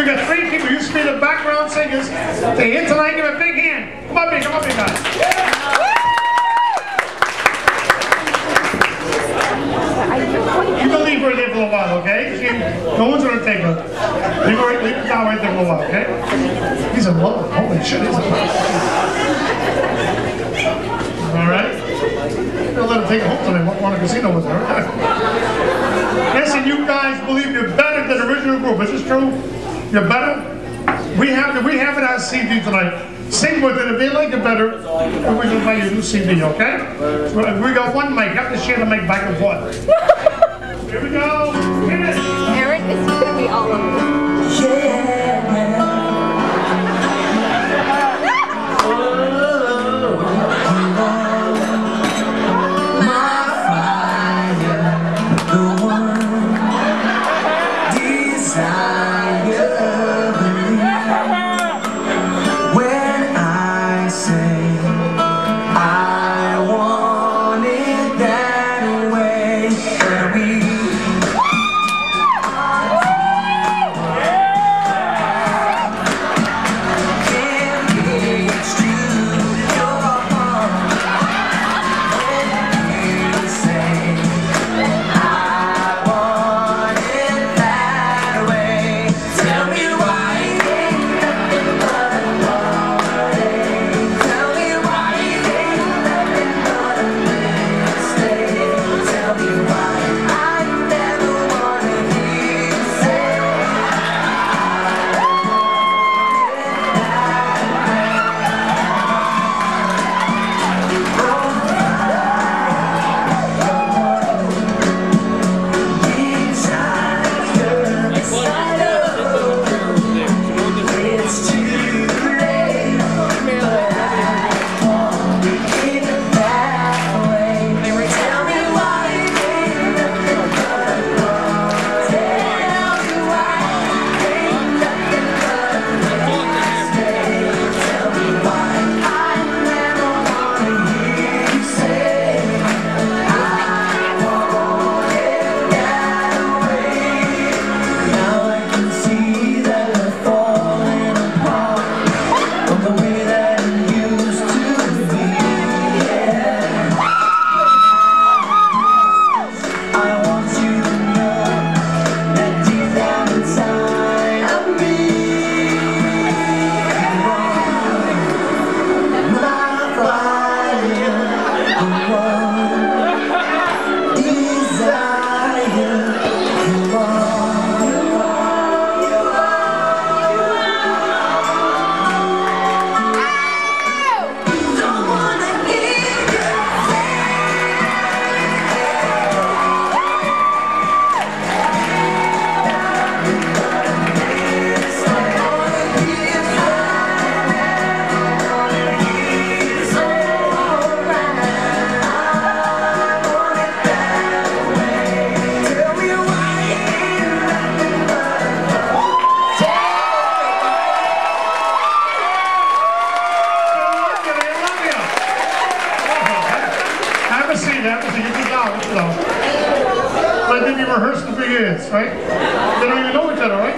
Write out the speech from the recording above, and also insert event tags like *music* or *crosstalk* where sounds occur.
We got three people who used to be the background singers. They're here tonight. Give a big hand. Come on, big. Come on, big guys. You can leave her there for a while, okay? She, no one's gonna take her. Leave her, right- leave down right there for a while, okay? He's a love. Holy shit, he's a All right? Don't let him take her home tonight. Won't want a casino with her. *laughs* Listen, you guys believe you're better than the original group. Is this true? You're better? We have we have it on CD tonight. Sing with it. If you like it better, we're gonna buy you a new CD, okay? We got one mic. Have to share the mic back and forth. *laughs* Here we go. And we You rehearsed for years, right? They don't even know each other, right?